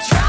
try.